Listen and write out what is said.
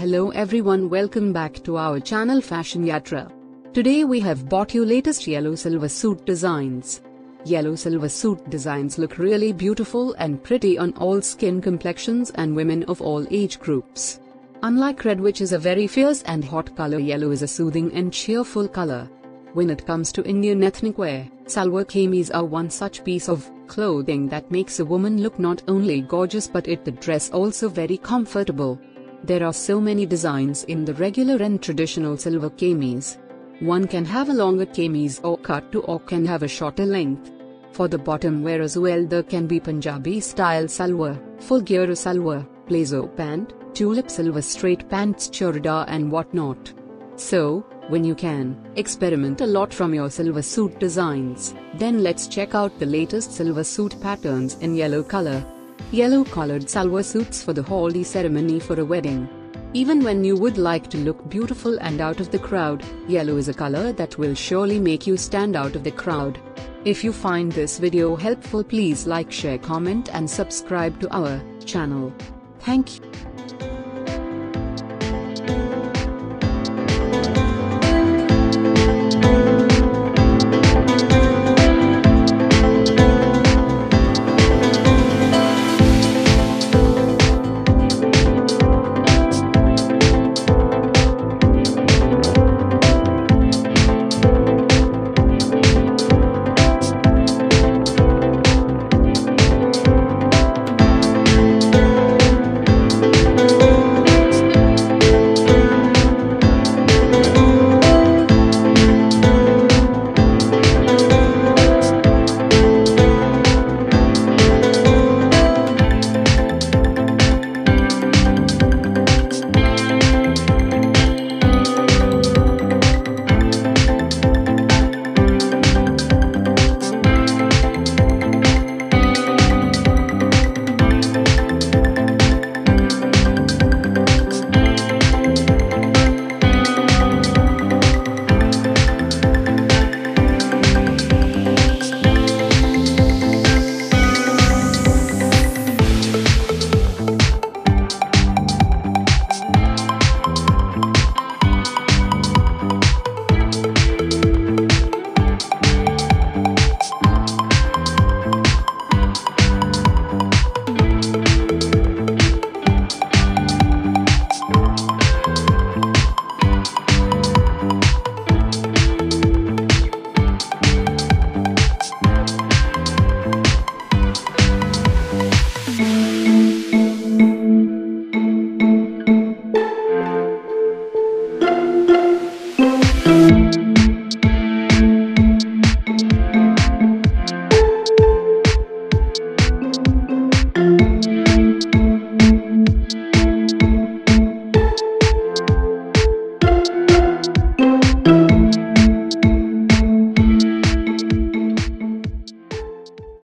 Hello everyone welcome back to our channel Fashion Yatra. Today we have bought you latest yellow salwar suit designs. Yellow salwar suit designs look really beautiful and pretty on all skin complexions and women of all age groups. Unlike red which is a very fierce and hot color yellow is a soothing and cheerful color. When it comes to Indian ethnic wear, salwar kameez are one such piece of clothing that makes a woman look not only gorgeous but it the dress also very comfortable. There are so many designs in the regular and traditional salwar kameez. One can have a longer kameez or cut to or can have a shorter length. For the bottom wear as well there can be Punjabi style salwar, full gear salwar, palazzo pant, tulip salwar straight pants churda and whatnot. So, when you can, experiment a lot from your salwar suit designs. Then let's check out the latest salwar suit patterns in yellow color. Yellow colored salwar suits for the haldi ceremony for a wedding. Even when you would like to look beautiful and out of the crowd, yellow is a color that will surely make you stand out of the crowd. If you find this video helpful please like share comment and subscribe to our channel. Thank you.